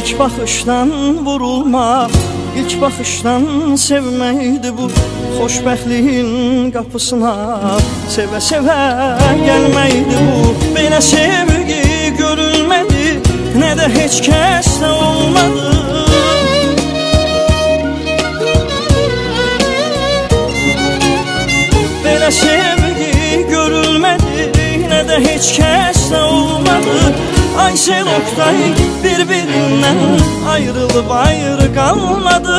İlk baxışdan vurulmaq İlk baxışdan sevməkdir bu Xoşbəxtliyin qapısına. Sevə-sevə gəlməkdir bu. Belə sevgi görülmədi Nə də heç kəsdə olmadı. Belə sevgi görülmədi Nə də heç kəsdə olmadı Aysel Oktay birbirinden ayrılıp ayrı kalmadı.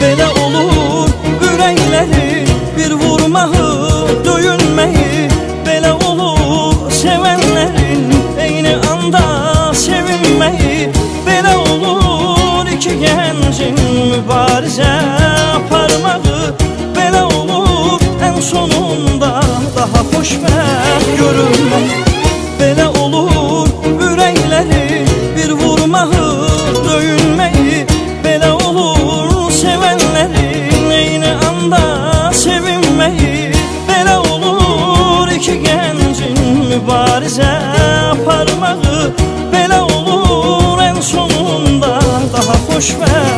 Belə olur ürəkləri bir vurmağı, döyünməyi Belə olur sevənlərin eyni anda sevinməyi Belə olur iki gəncin mübarizə aparmağı Belə olur ən sonunda daha xoşbəxt görünmək Belə olur ürəkləri bir vurmağı, döyünməyi Belə olur sevənlərin eyni anda sevinməyi Belə olur iki gəncin mübarizə aparmağı Belə olur ən sonunda daha xoşbəxt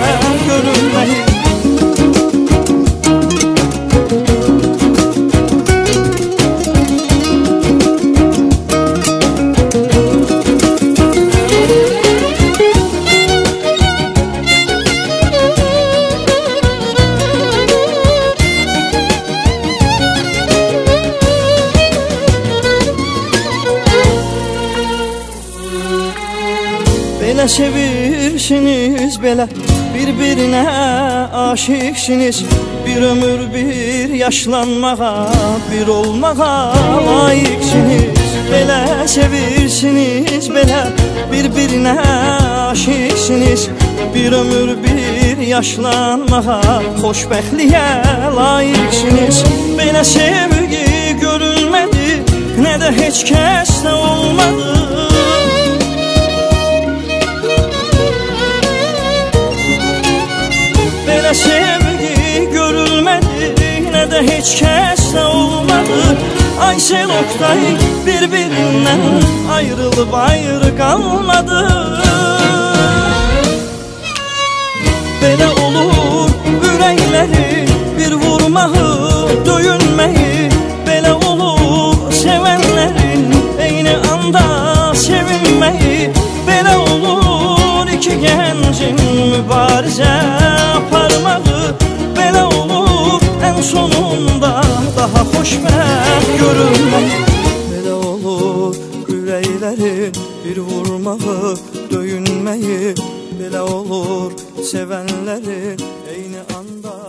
Belə sevirsiniz belə Bir-birinə aşiqsiniz Bir ömür bir yaşlanmağa Bir olmağa layiqsiniz Belə sevirsiniz belə Bir-birinə aşiqsiniz Bir ömür bir yaşlanmağa Xoşbəxtliyə layiqsiniz Belə sevgi görülmədi Nə də heç kəsdə olmadı Belə sevgi görülmədi Nə də heç kəsdə olmadı. Aysel Oktay bir-birindən ayrılıb ayrı qalmadı Belə olur ürəkləri bir vurmağı, döyünməyi Belə olur sevənlərin eyni anda sevinməyi Belə olur iki gəncin mübarizə aparmağı Belə olur ən sonunda daha xoşbəxt görünmək Belə olur ürəklərin bir vurmağı, döyünməyi Belə olur sevənlərin eyni anda